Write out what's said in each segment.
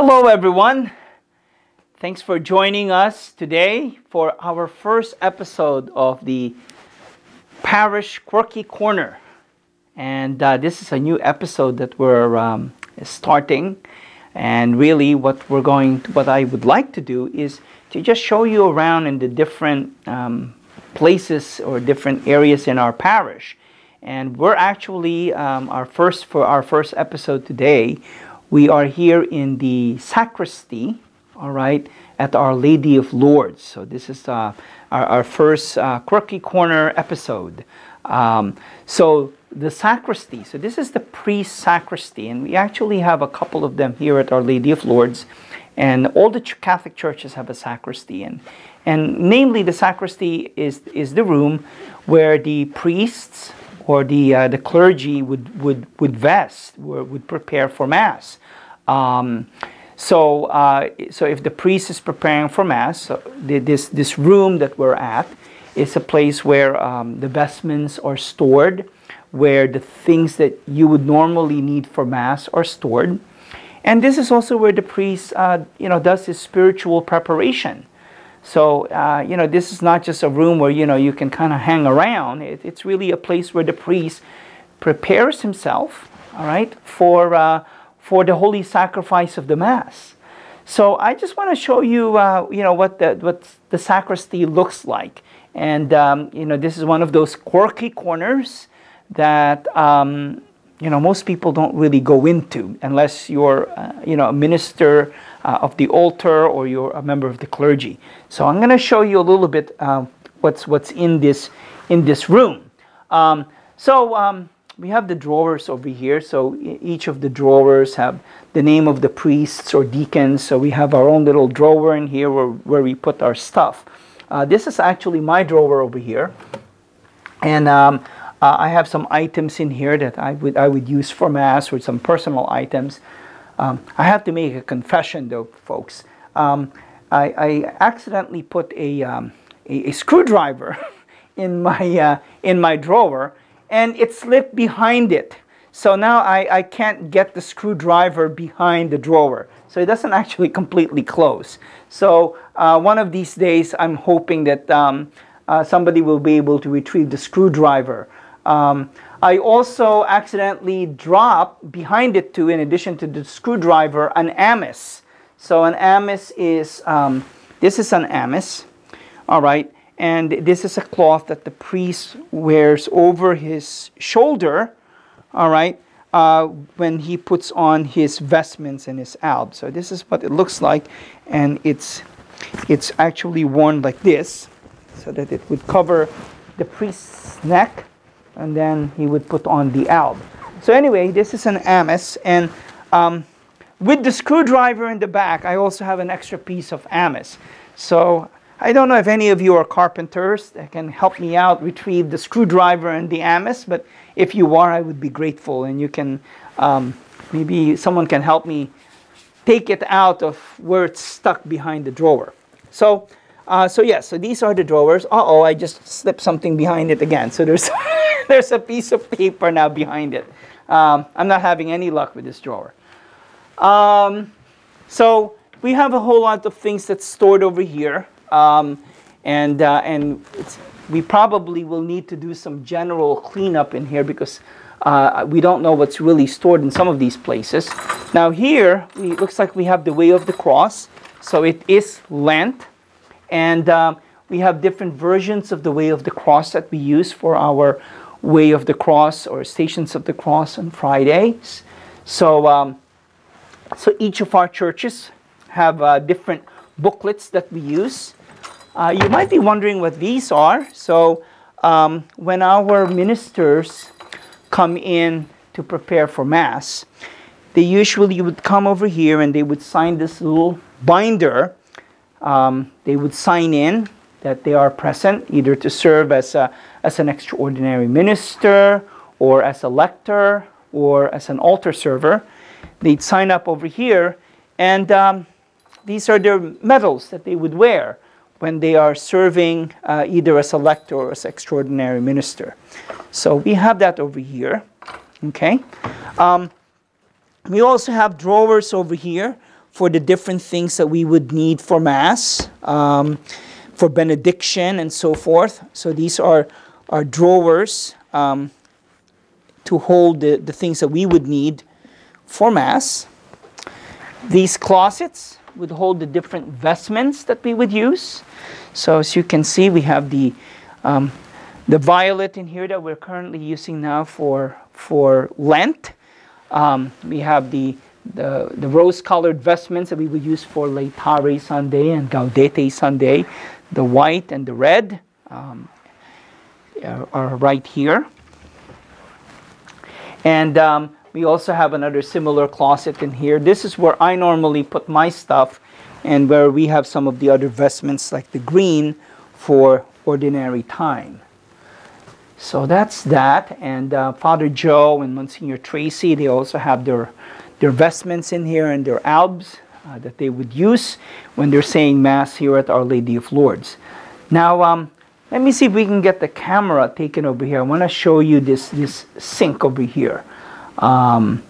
Hello, everyone. Thanks for joining us today for our first episode of the Parish Quirky Corner. And uh, this is a new episode that we're um, starting. And really, what we're going, to, what I would like to do is to just show you around in the different um, places or different areas in our parish. And we're actually um, our first for our first episode today. We are here in the sacristy, all right, at Our Lady of Lourdes. So this is uh, our, our first uh, quirky corner episode. Um, so the sacristy. So this is the priest sacristy, and we actually have a couple of them here at Our Lady of Lourdes. And all the Catholic churches have a sacristy, and and namely the sacristy is is the room where the priests or the uh, the clergy would would would vest would prepare for mass. Um, so uh, so if the priest is preparing for mass, so this this room that we're at is a place where um, the vestments are stored, where the things that you would normally need for mass are stored. And this is also where the priest, uh, you know, does his spiritual preparation. So, uh, you know, this is not just a room where, you know, you can kind of hang around. It, it's really a place where the priest prepares himself, all right, for, uh, for the holy sacrifice of the Mass. So I just want to show you, uh, you know, what the, what the sacristy looks like. And, um, you know, this is one of those quirky corners that, um, you know, most people don't really go into unless you're, uh, you know, a minister uh, of the altar or you're a member of the clergy. So I'm going to show you a little bit uh, what's what's in this in this room. Um, so um, we have the drawers over here. So each of the drawers have the name of the priests or deacons. So we have our own little drawer in here where, where we put our stuff. Uh, this is actually my drawer over here. And um, uh, I have some items in here that I would, I would use for Mass or some personal items. Um, I have to make a confession though, folks. Um, I, I, accidentally put a, um, a, a, screwdriver in my, uh, in my drawer and it slipped behind it. So now I, I can't get the screwdriver behind the drawer. So it doesn't actually completely close. So uh, one of these days I'm hoping that um, uh, somebody will be able to retrieve the screwdriver. Um, I also accidentally dropped behind it too, in addition to the screwdriver, an amice. So an amice is, um, this is an amice, all right, and this is a cloth that the priest wears over his shoulder, all right, uh, when he puts on his vestments and his alb. So this is what it looks like, and it's, it's actually worn like this, so that it would cover the priest's neck and then he would put on the alb. So anyway, this is an amice, and um, with the screwdriver in the back, I also have an extra piece of amice. So I don't know if any of you are carpenters that can help me out retrieve the screwdriver and the amice, but if you are, I would be grateful, and you can um, maybe someone can help me take it out of where it's stuck behind the drawer. So, uh, so yes, so these are the drawers. Uh oh, I just slipped something behind it again. So there's there's a piece of paper now behind it. Um, I'm not having any luck with this drawer. Um, so we have a whole lot of things that's stored over here. Um, and uh, and we probably will need to do some general cleanup in here because uh, we don't know what's really stored in some of these places. Now here, it looks like we have the way of the cross. So it is Lent. And um, we have different versions of the way of the cross that we use for our Way of the Cross or Stations of the Cross on Fridays. So, um, so each of our churches have uh, different booklets that we use. Uh, you might be wondering what these are. So, um, when our ministers come in to prepare for Mass, they usually would come over here and they would sign this little binder. Um, they would sign in that they are present, either to serve as, a, as an extraordinary minister, or as a lector, or as an altar server. They'd sign up over here, and um, these are their medals that they would wear when they are serving uh, either as a lector or as extraordinary minister. So we have that over here. Okay. Um, we also have drawers over here for the different things that we would need for Mass, um, for benediction and so forth. So these are, are drawers um, to hold the, the things that we would need for Mass. These closets would hold the different vestments that we would use. So as you can see, we have the um, the violet in here that we're currently using now for for Lent. Um, we have the the, the rose-colored vestments that we would use for Laetare Sunday and Gaudete Sunday. The white and the red um, are, are, right here. And um, we also have another similar closet in here. This is where I normally put my stuff and where we have some of the other vestments like the green for ordinary time. So that's that. And uh, Father Joe and Monsignor Tracy, they also have their, their vestments in here and their albs uh, that they would use when they're saying Mass here at Our Lady of Lourdes. Now, um, let me see if we can get the camera taken over here. I want to show you this, this sink over here. Um,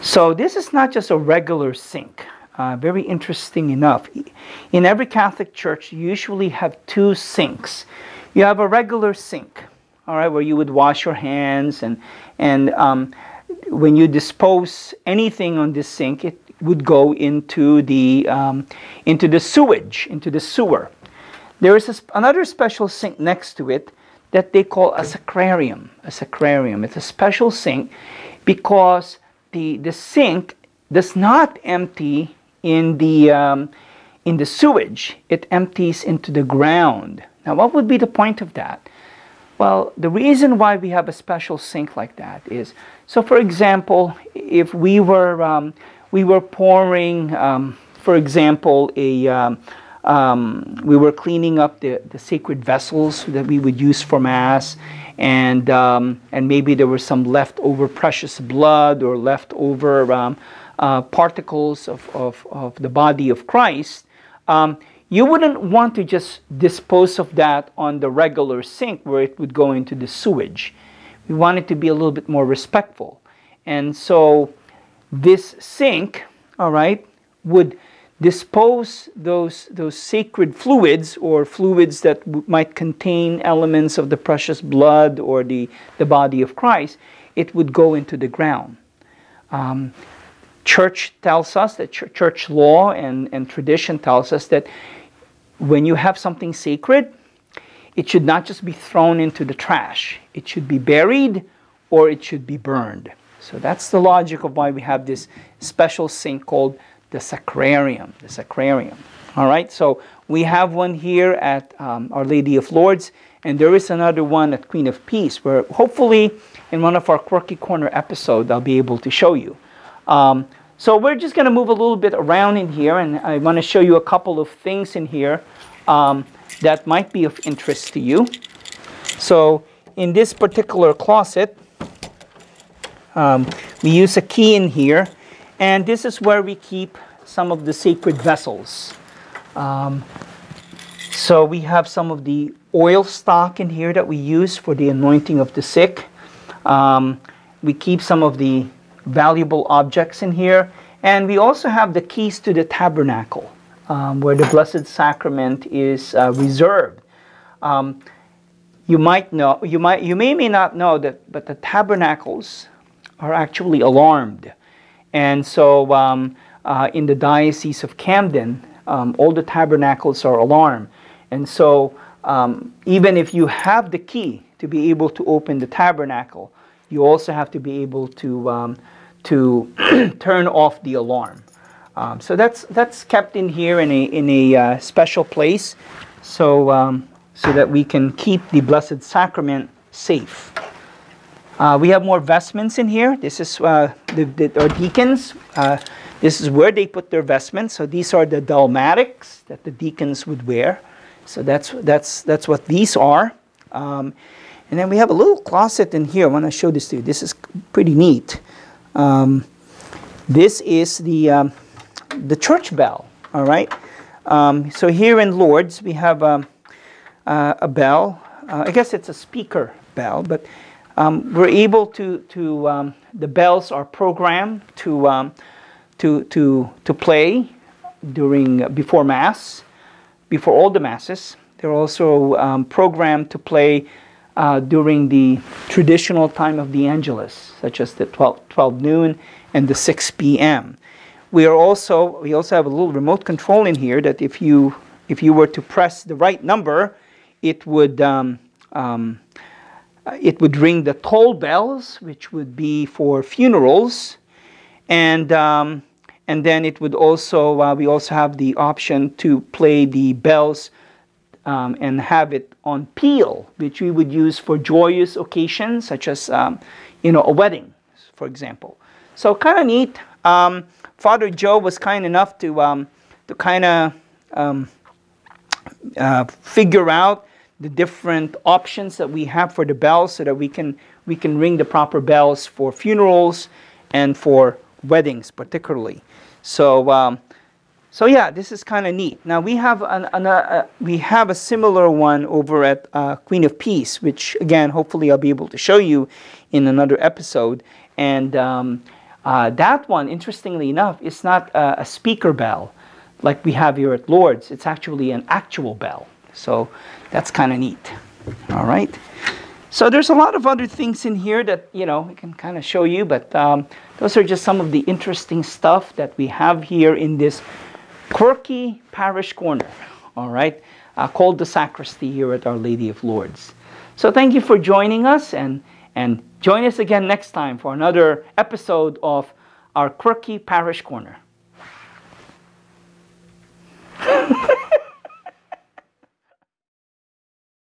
so this is not just a regular sink. Uh, very interesting enough. In every Catholic church, you usually have two sinks. You have a regular sink, all right, where you would wash your hands and and um, when you dispose anything on this sink, it would go into the um, into the sewage, into the sewer. There is a, another special sink next to it that they call a sacrarium. A sacrarium. It's a special sink because the the sink does not empty in the um, in the sewage. It empties into the ground. Now, what would be the point of that? Well, the reason why we have a special sink like that is so. For example, if we were um, we were pouring, um, for example, a um, um, we were cleaning up the, the sacred vessels that we would use for mass, and um, and maybe there was some leftover precious blood or leftover um, uh, particles of, of, of the body of Christ. Um, you wouldn't want to just dispose of that on the regular sink where it would go into the sewage. We want it to be a little bit more respectful. And so this sink, all right, would dispose those, those sacred fluids or fluids that might contain elements of the precious blood or the, the body of Christ, it would go into the ground. Um, church tells us that ch church law and, and tradition tells us that when you have something sacred, it should not just be thrown into the trash. It should be buried or it should be burned. So that's the logic of why we have this special sink called the sacrarium. The sacrarium. All right, so we have one here at um, Our Lady of Lourdes, and there is another one at Queen of Peace, where hopefully in one of our Quirky Corner episodes I'll be able to show you. Um, so we're just going to move a little bit around in here, and I want to show you a couple of things in here um, that might be of interest to you. So in this particular closet, um, we use a key in here, and this is where we keep some of the sacred vessels. Um, so we have some of the oil stock in here that we use for the anointing of the sick. Um, we keep some of the valuable objects in here. And we also have the keys to the tabernacle, um, where the Blessed Sacrament is uh, reserved. Um, you might know, you might, you may may not know that, but the tabernacles are actually alarmed, and so um, uh, in the diocese of Camden, um, all the tabernacles are alarmed, and so um, even if you have the key to be able to open the tabernacle, you also have to be able to um, to turn off the alarm. Um, so that's that's kept in here in a in a uh, special place, so um, so that we can keep the Blessed Sacrament safe. Uh, we have more vestments in here. This is uh, the, the, our deacons. Uh, this is where they put their vestments. So these are the dalmatics that the deacons would wear. So that's that's that's what these are. Um, and then we have a little closet in here. I want to show this to you. This is pretty neat. Um, this is the, um, the church bell, all right? Um, so here in Lourdes, we have um, uh, a bell. Uh, I guess it's a speaker bell, but um, we're able to, to the bells are programmed to, to, to, to play during before Mass, before all the Masses. They're also um, programmed to play uh, during the traditional time of the Angelus, such as the 12, 12 noon and the 6 p.m. We are also we also have a little remote control in here that if you if you were to press the right number, it would um, um, it would ring the toll bells, which would be for funerals, and um, and then it would also uh, we also have the option to play the bells um, and have it on peal, which we would use for joyous occasions such as um, you know a wedding, for example. So kind of neat. Um, Father Joe was kind enough to um, to kind of um, uh, figure out the different options that we have for the bells so that we can we can ring the proper bells for funerals and for weddings particularly so um, so yeah this is kind of neat now we have an, an uh, we have a similar one over at uh, Queen of Peace which again hopefully I'll be able to show you in another episode and um, uh, that one interestingly enough is not a, a speaker bell like we have here at Lourdes. it's actually an actual bell so that's kind of neat. All right. So there's a lot of other things in here that, you know, we can kind of show you, but um, those are just some of the interesting stuff that we have here in this quirky parish corner, all right, uh, called the sacristy here at Our Lady of Lourdes. So thank you for joining us and, and join us again next time for another episode of our quirky parish corner.